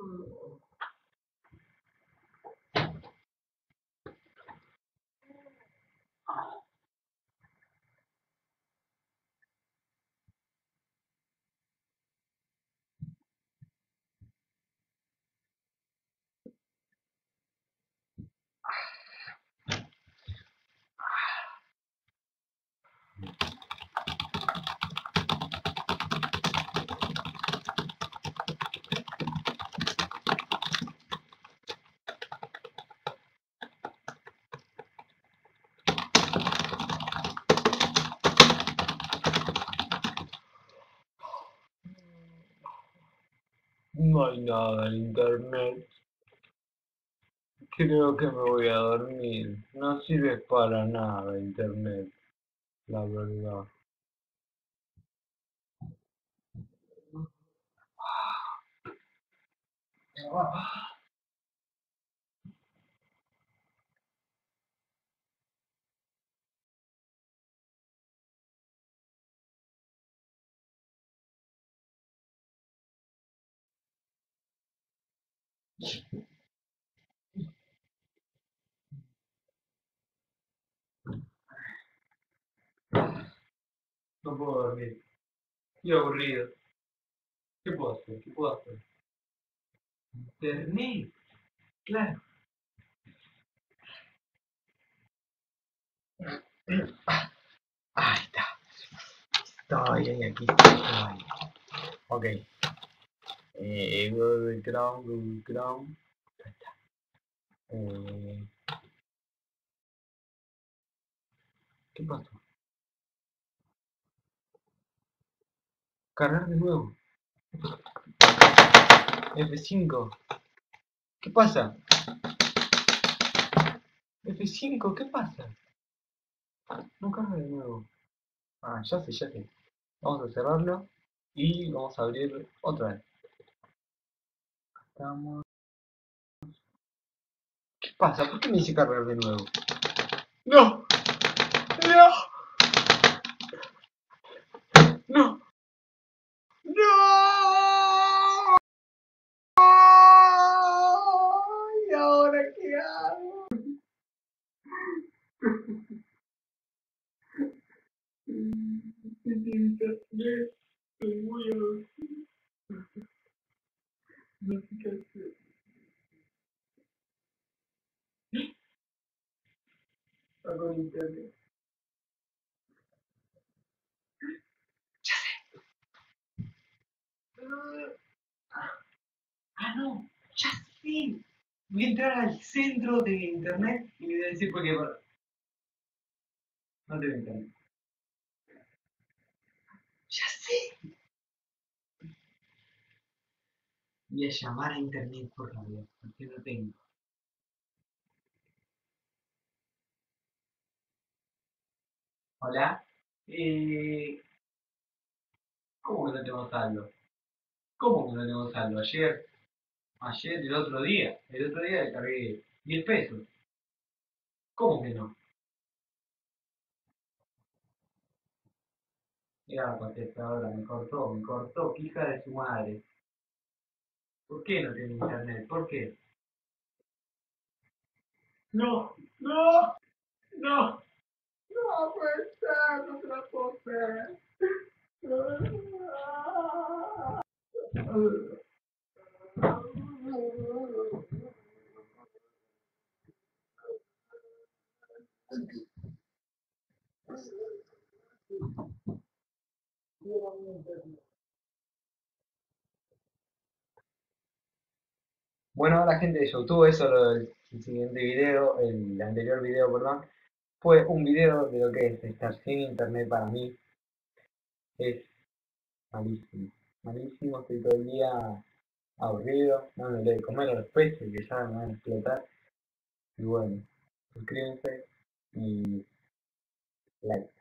Hmm. No hay nada en internet. Creo que me voy a dormir. No sirve para nada internet, la verdad. No puedo dormir. Estoy aburrido. ¿Qué puedo hacer? ¿Qué puedo hacer? Internet. Claro. Ahí está. Estoy aquí estoy. Ok. Eh, Google Chrome, Google Chrome. Ahí está. Eh, ¿Qué pasó? Cargar de nuevo. F5. ¿Qué pasa? F5, ¿qué pasa? No carga de nuevo. Ah, ya sé, ya sé. Vamos a cerrarlo y vamos a abrir otra vez. Estamos. ¿Qué pasa? ¿Por qué me dice cargar de nuevo? ¡No! ¡No! ¡No! ¿Y ahora qué hago? Internet, estoy muy aburrido. No sé qué hacer. Está con internet. Ah, no, ya sé. Voy a entrar al centro de internet y le voy a decir por qué. No tengo internet. Ya sé. Voy a llamar a internet por radio, porque no tengo. Hola. Eh, ¿Cómo que no tengo saldo? ¿Cómo que no tengo saldo? Ayer, ayer, el otro día, el otro día le cargué 10 pesos. ¿Cómo que no? La contestadora, me cortó, me cortó, hija de su madre. ¿Por qué no tiene internet? ¿Por qué? No, no, no, no puede ser, no. Bueno, la gente de YouTube, eso lo del siguiente video, el anterior video, perdón, fue un video de lo que es estar sin internet para mí. Es malísimo, malísimo, estoy todo el día aburrido, dándole de comer a los peces que ya me van a explotar. Y bueno, suscríbanse y like.